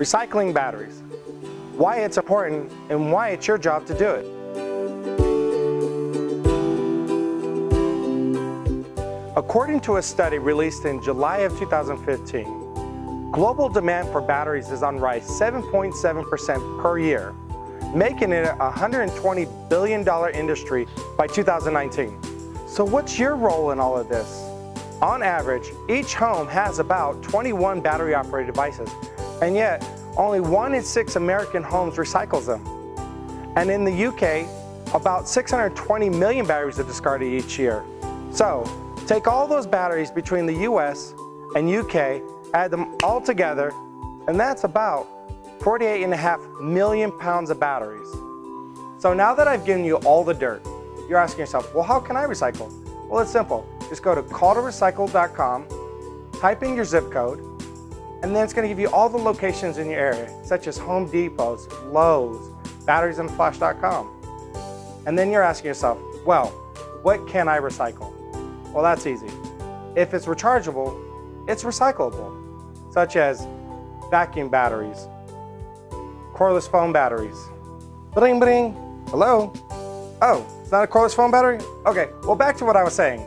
recycling batteries, why it's important, and why it's your job to do it. According to a study released in July of 2015, global demand for batteries is on rise 7.7% per year, making it a $120 billion industry by 2019. So what's your role in all of this? On average, each home has about 21 battery operated devices, and yet only one in six American homes recycles them. And in the UK, about 620 million batteries are discarded each year. So take all those batteries between the US and UK, add them all together, and that's about 48 and a half million pounds of batteries. So now that I've given you all the dirt, you're asking yourself, well, how can I recycle? Well, it's simple. Just go to call2recycle.com, type in your zip code, and then it's going to give you all the locations in your area, such as Home Depots, Lowe's, batteriesinaflash.com. And then you're asking yourself, well, what can I recycle? Well, that's easy. If it's rechargeable, it's recyclable, such as vacuum batteries, cordless phone batteries. Bling, bling. Hello? Oh, it's not a cordless phone battery? Okay, well back to what I was saying.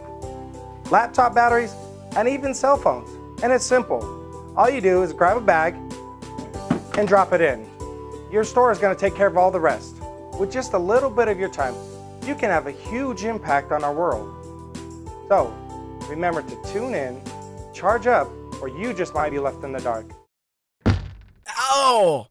Laptop batteries and even cell phones. And it's simple. All you do is grab a bag and drop it in. Your store is going to take care of all the rest. With just a little bit of your time, you can have a huge impact on our world. So, remember to tune in, charge up, or you just might be left in the dark. Ow!